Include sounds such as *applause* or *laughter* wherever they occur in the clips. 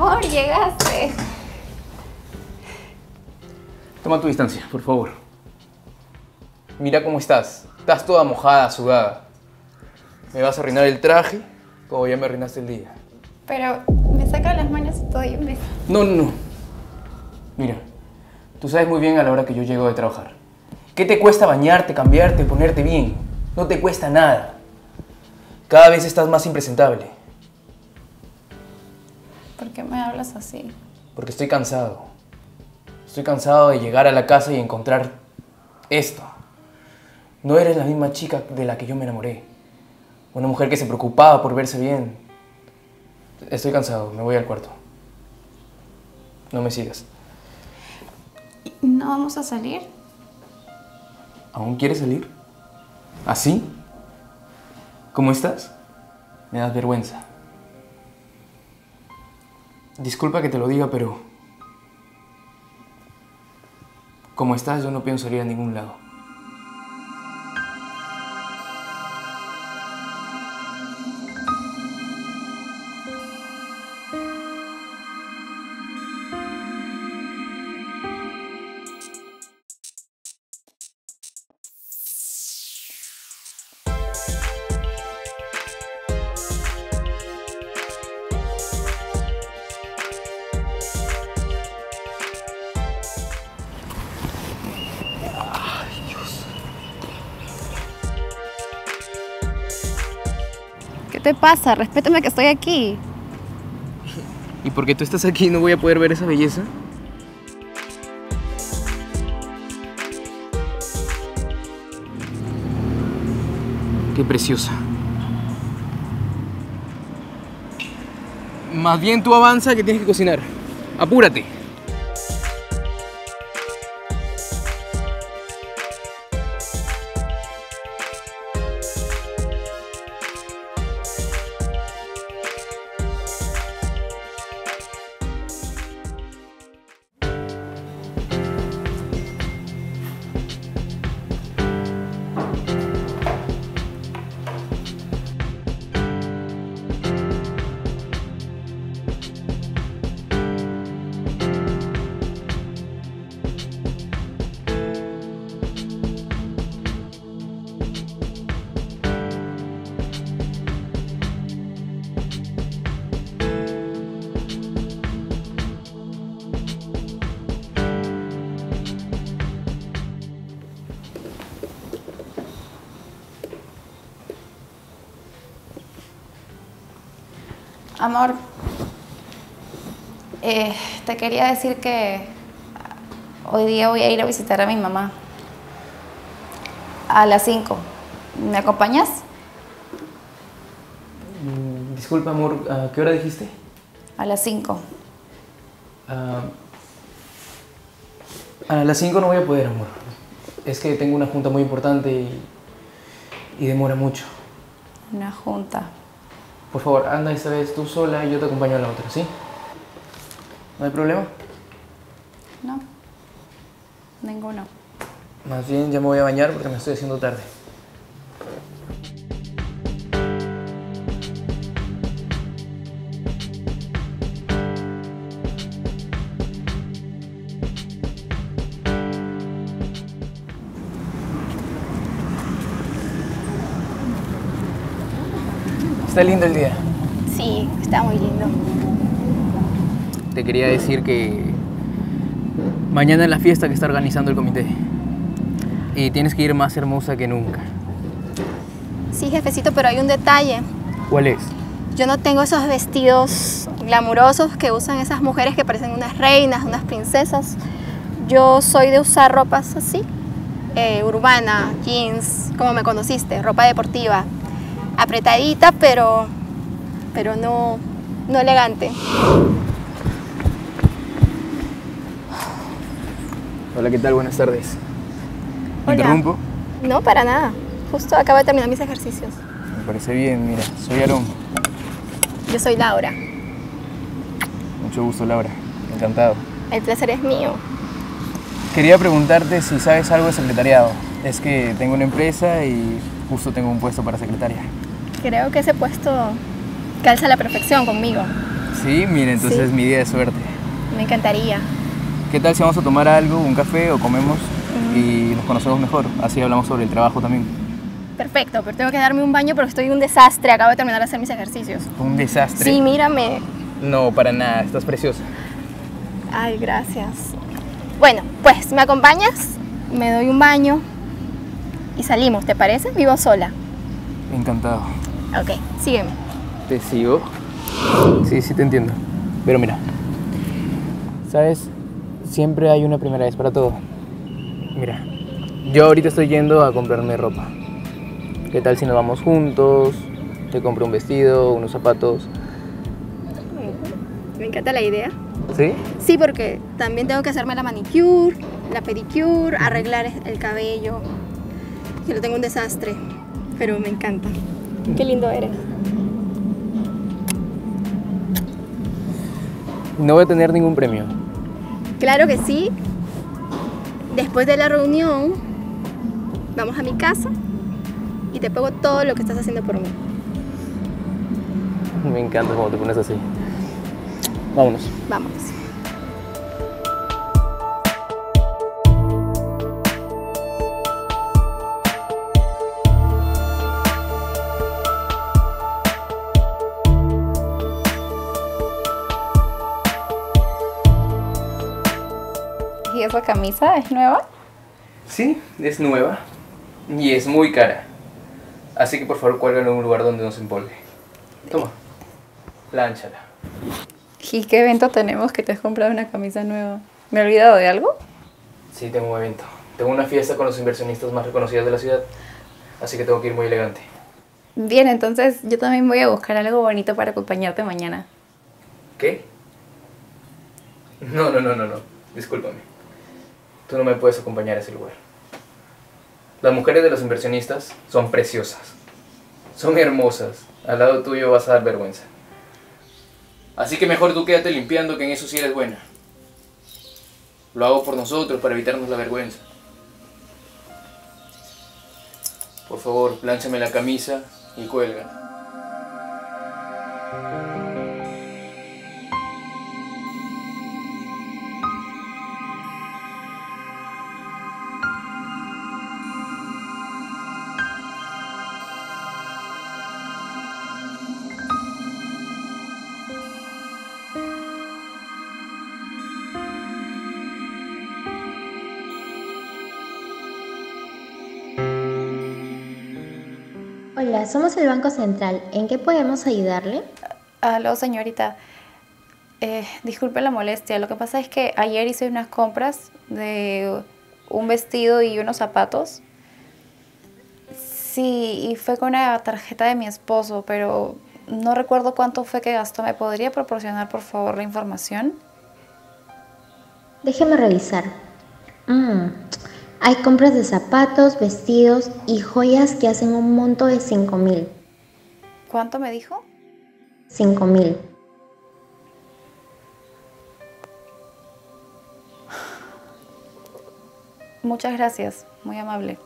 Amor, llegaste. Toma tu distancia, por favor. Mira cómo estás. Estás toda mojada, sudada. Me vas a arruinar el traje, como ya me arruinaste el día. Pero me saca las manos y todo y me... No, no, no. Mira, tú sabes muy bien a la hora que yo llego de trabajar. ¿Qué te cuesta bañarte, cambiarte, ponerte bien? No te cuesta nada. Cada vez estás más impresentable. ¿Por qué me hablas así? Porque estoy cansado. Estoy cansado de llegar a la casa y encontrar esto. No eres la misma chica de la que yo me enamoré. Una mujer que se preocupaba por verse bien. Estoy cansado, me voy al cuarto. No me sigas. ¿No vamos a salir? ¿Aún quieres salir? ¿Así? ¿Cómo estás? Me das vergüenza. Disculpa que te lo diga, pero... Como estás, yo no pienso salir a ningún lado. ¿Qué te pasa? Respétame que estoy aquí. ¿Y porque tú estás aquí no voy a poder ver esa belleza? Qué preciosa. Más bien tú avanza que tienes que cocinar. Apúrate. Amor, eh, te quería decir que hoy día voy a ir a visitar a mi mamá. A las 5. ¿Me acompañas? Mm, Disculpa, amor, ¿a qué hora dijiste? A las 5. Ah, a las 5 no voy a poder, amor. Es que tengo una junta muy importante y, y demora mucho. Una junta. Por favor, anda esta vez tú sola y yo te acompaño a la otra, ¿sí? ¿No hay problema? No. Ninguno. Más bien ya me voy a bañar porque me estoy haciendo tarde. Está lindo el día. Sí, está muy lindo. Te quería decir que mañana es la fiesta que está organizando el comité. Y tienes que ir más hermosa que nunca. Sí, jefecito, pero hay un detalle. ¿Cuál es? Yo no tengo esos vestidos glamurosos que usan esas mujeres que parecen unas reinas, unas princesas. Yo soy de usar ropas así, eh, urbana, jeans, como me conociste, ropa deportiva, apretadita, pero, pero no, no elegante. Hola, ¿qué tal? Buenas tardes. ¿Me Hola. interrumpo? No, para nada. Justo acabo de terminar mis ejercicios. Me parece bien, mira, soy Aarón. Yo soy Laura. Mucho gusto, Laura. Encantado. El placer es mío. Quería preguntarte si sabes algo de secretariado. Es que tengo una empresa y justo tengo un puesto para secretaria. Creo que ese puesto calza a la perfección conmigo. Sí, mira, entonces Sí. mi día de suerte. Me encantaría. ¿Qué tal si vamos a tomar algo, un café o comemos y nos conocemos mejor? Así hablamos sobre el trabajo también. Perfecto, pero tengo que darme un baño porque estoy un desastre. Acabo de terminar de hacer mis ejercicios. Un desastre. Sí, mírame. No, para nada, estás preciosa. Ay, gracias. Bueno, pues, ¿me acompañas? Me doy un baño y salimos, ¿te parece? Vivo sola. Encantado. Ok, sígueme. ¿Te sigo? Sí, sí te entiendo. Pero mira, ¿sabes? Siempre hay una primera vez para todo. Mira, yo ahorita estoy yendo a comprarme ropa. ¿Qué tal si nos vamos juntos? Te compro un vestido, unos zapatos. Me encanta la idea. ¿Sí? Sí, porque también tengo que hacerme la manicure, la pedicure, arreglar el cabello. Que lo tengo un desastre, pero me encanta. Qué lindo eres. No voy a tener ningún premio. Claro que sí. Después de la reunión, vamos a mi casa y te pago todo lo que estás haciendo por mí. Me encanta cómo te pones así. Vámonos. Vamos. ¿Y esa camisa es nueva? Sí, es nueva y es muy cara. Así que por favor cuélgalo en un lugar donde no se empolve. Toma, lánchala. ¿Y qué evento tenemos que te has comprado una camisa nueva? ¿Me he olvidado de algo? Sí, tengo un evento. Tengo una fiesta con los inversionistas más reconocidos de la ciudad. Así que tengo que ir muy elegante. Bien, entonces yo también voy a buscar algo bonito para acompañarte mañana. ¿Qué? No, no, no, no, no. Discúlpame. Tú no me puedes acompañar a ese lugar. Las mujeres de los inversionistas son preciosas. Son hermosas. Al lado tuyo vas a dar vergüenza. Así que mejor tú quédate limpiando que en eso sí eres buena. Lo hago por nosotros para evitarnos la vergüenza. Por favor, plánchame la camisa y cuelga. Hola, somos el Banco Central. ¿En qué podemos ayudarle? Aló, señorita. Eh, disculpe la molestia. Lo que pasa es que ayer hice unas compras de un vestido y unos zapatos. Sí, y fue con la tarjeta de mi esposo, pero no recuerdo cuánto fue que gastó. ¿Me podría proporcionar, por favor, la información? Déjeme revisar. Mm, Hay compras de zapatos, vestidos y joyas que hacen un monto de 5 mil. ¿Cuánto me dijo? 5 mil. Muchas gracias, muy amable.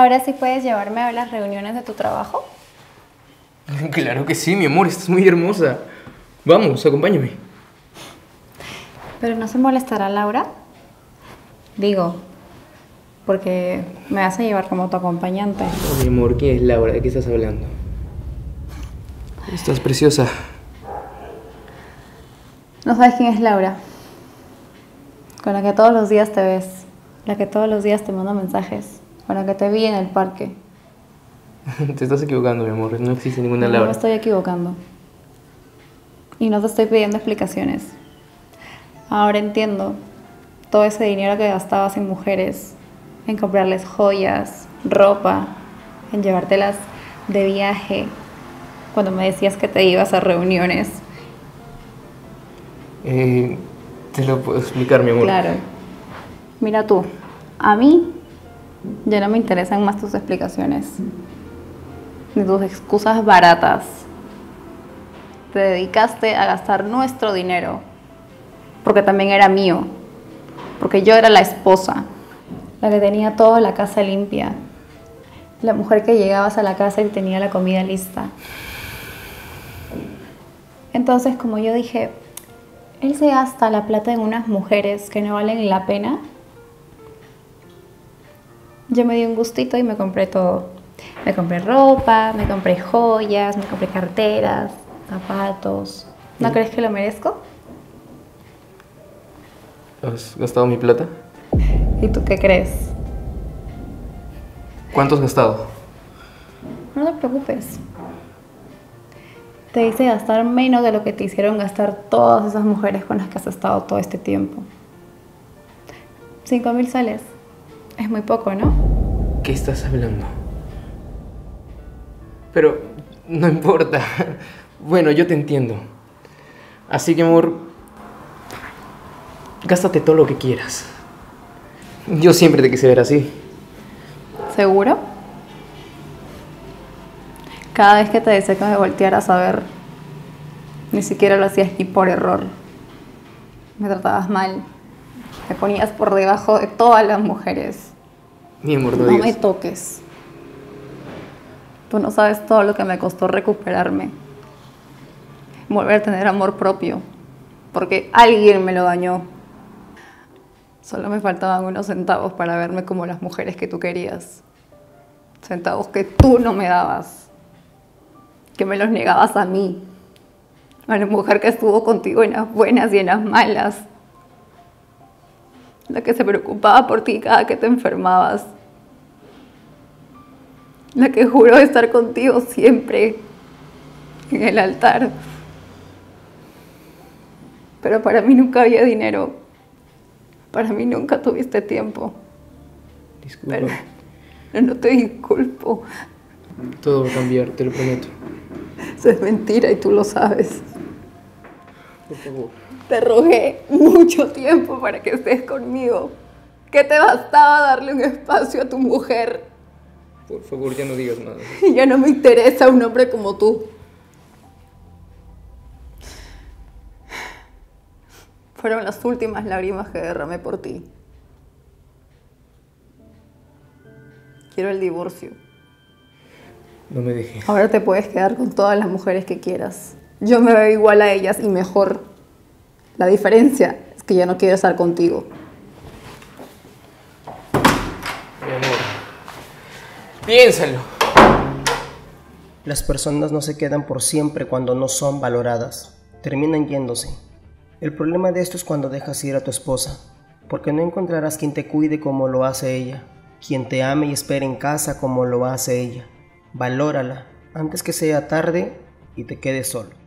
Ahora sí puedes llevarme a las reuniones de tu trabajo. *laughs* Claro que sí, mi amor, estás muy hermosa. Vamos, acompáñame. Pero no se molestará Laura. Digo, porque me vas a llevar como tu acompañante. Oh, mi amor, ¿quién es Laura? ¿De qué estás hablando? Estás preciosa. No sabes quién es Laura. Con la que todos los días te ves. La que todos los días te manda mensajes. La que te vi en el parque. *laughs* Te estás equivocando, mi amor. No existe ninguna No Laura. me estoy equivocando. Y no te estoy pidiendo explicaciones. Ahora entiendo todo ese dinero que gastabas en mujeres, en comprarles joyas, ropa, en llevártelas de viaje, cuando me decías que te ibas a reuniones. Eh, te lo puedo explicar, mi amor. Claro. Mira tú, A mí ya no me interesan más tus explicaciones, ni tus excusas baratas. Te dedicaste a gastar nuestro dinero, porque también era mío, porque yo era la esposa, la que tenía toda la casa limpia, la mujer que llegabas a la casa y tenía la comida lista. Entonces, como yo dije, él se gasta la plata en unas mujeres que no valen la pena yo me di un gustito y me compré todo. Me compré ropa, me compré joyas, me compré carteras, zapatos. ¿No crees que lo merezco? ¿Has gastado mi plata? *laughs* ¿Y tú qué crees? ¿Cuánto has gastado? No te preocupes. Te hice gastar menos de lo que te hicieron gastar todas esas mujeres con las que has estado todo este tiempo. Cinco mil sales. Es muy poco, ¿no? ¿Qué estás hablando? Pero no importa. *laughs* Bueno, yo te entiendo. Así que, amor, gástate todo lo que quieras. Yo siempre te quise ver así. ¿Seguro? Cada vez que te decía que me voltearas a ver, ni siquiera lo hacías ni por error. Me tratabas mal. Me ponías por debajo de todas las mujeres. Mi amor, no, me toques. Tú no sabes todo lo que me costó recuperarme. Volver a tener amor propio. Porque alguien me lo dañó. Solo me faltaban unos centavos para verme como las mujeres que tú querías. Centavos que tú no me dabas. Que me los negabas a mí. A la mujer que estuvo contigo en las buenas y en las malas la que se preocupaba por ti cada que te enfermabas, la que juró estar contigo siempre en el altar. Pero para mí nunca había dinero, para mí nunca tuviste tiempo, Disculpa. pero no te disculpo, Todo va a cambiar, te lo prometo. eso es mentira y tú lo sabes. Por favor. Te rogué mucho tiempo para que estés conmigo, que te bastaba darle un espacio a tu mujer. Por favor, ya no digas nada. *laughs* Ya no me interesa un hombre como tú. Fueron las últimas lágrimas que derramé por ti. Quiero el divorcio. No me dejes. Ahora te puedes quedar con todas las mujeres que quieras. Yo me veo igual a ellas y mejor. La diferencia es que ya no quiero estar contigo. Mi amor. Piénsalo. Las personas no se quedan por siempre cuando no son valoradas, terminan yéndose. El problema de esto es cuando dejas ir a tu esposa, porque no encontrarás quien te cuide como lo hace ella, quien te ame y espere en casa como lo hace ella. Valórala antes que sea tarde y te quedes solo.